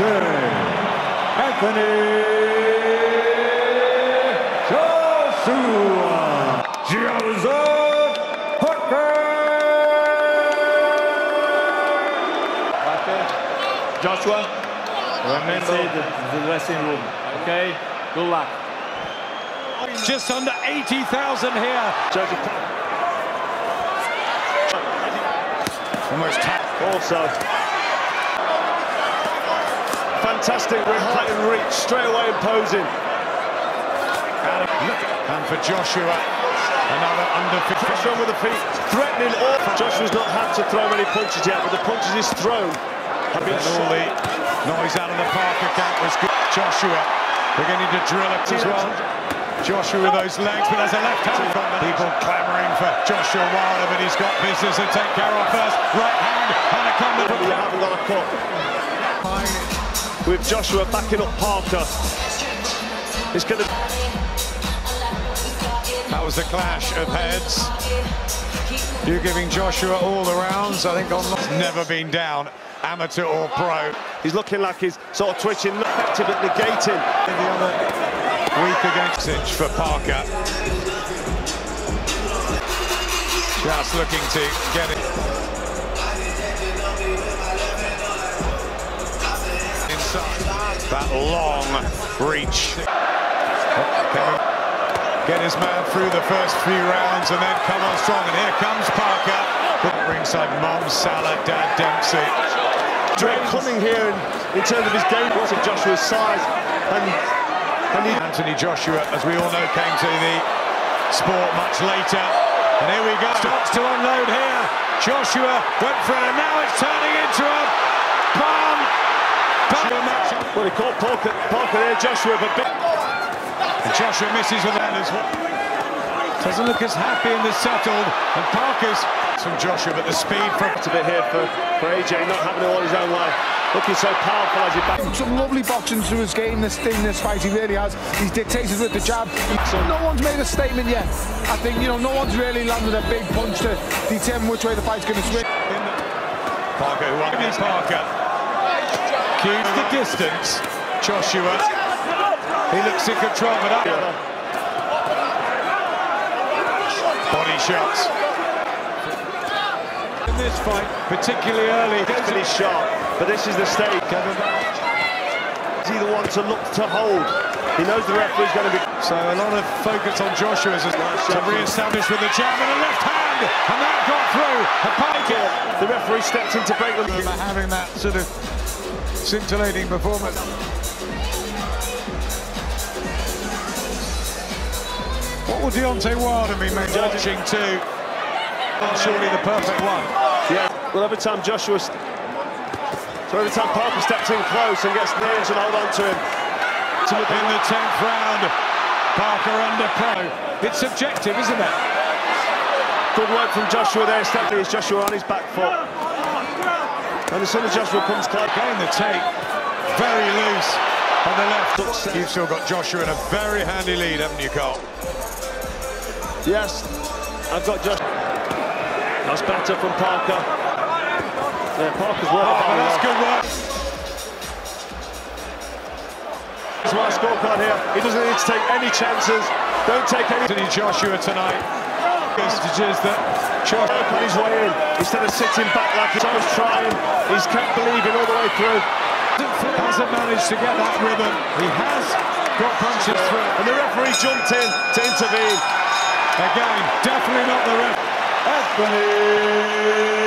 Anthony Joshua. Joseph Parker. Joshua, remember the, the dressing room, okay? Good luck. Just under 80,000 here. Almost Also, fantastic ring height and reach, straight away imposing. And for Joshua, another under Pressure with the feet, threatening all. Joshua's not had to throw many punches yet, but the punches he's thrown have been And all the noise out of the Parker camp was good. Joshua beginning to drill it as well. Joshua with those legs, but there's a left hand. from People clamouring for Joshua Wilder, but he's got business to take care of first. Right hand, anaconda. You haven't got a cut. With Joshua backing up Parker. It's going to... That was the clash of heads. You're giving Joshua all the rounds. I think on never been down, amateur or pro. He's looking like he's sort of twitching, effective at negating. The other week against Sitch for Parker. Just looking to get it That long reach. Get his man through the first few rounds and then come on strong. And here comes Parker. Ringside mom, Sala, dad, Dempsey. Drake coming here in, in terms of his game, what's of Joshua's size. And, and he, Anthony Joshua, as we all know, came to the sport much later. And here we go. Starts to unload here. Joshua went for it, and now it's turning into a bomb. Well, he caught Parker, Parker there, Joshua, but big. And Joshua misses with that as well. Doesn't look as happy and as settled. And Parker's from Joshua, but the speed from a bit here for, for AJ, not having it all his own way. Looking so powerful as he back. Some lovely boxing through his game this in this fight, he really has. He's dictated with the jab. So no one's made a statement yet. I think, you know, no one's really landed a big punch to determine which way the fight's going to swing. Parker, who won against Parker. Cues the distance. Joshua. He looks in control, but up. Body shots. In this fight, particularly early. Really sharp, but this is the stage. Is he the one to look to hold? He knows the referee's going to be... So a lot of focus on Joshua as to re-establish with the jab and a left hand, and that got through. A pike. The referee stepped in to break them. Having that sort of scintillating performance. What will Deontay Wilder be made watching too? Surely the perfect one. Yeah, well every time Joshua... So every time Parker steps in close and gets near and hold on to him. In the 10th round, Parker under pro. It's subjective, isn't it? Good work from Joshua there, stepping his Joshua on his back foot. And as soon as Joshua comes close... Getting the tape very loose on the left. You've still got Joshua in a very handy lead, haven't you, Carl? Yes, I've got Joshua. That's better from Parker. Yeah, Parker's work. Oh, that's good work. That's my scorecard here. He doesn't need to take any chances. Don't take any. Joshua tonight. Messages that Joshua on his way in instead of sitting back like he's always trying. He's kept believing all the way through. He hasn't managed to get that rhythm. He has got punches through. And the referee jumped in to intervene. Again, definitely not the ref. Anthony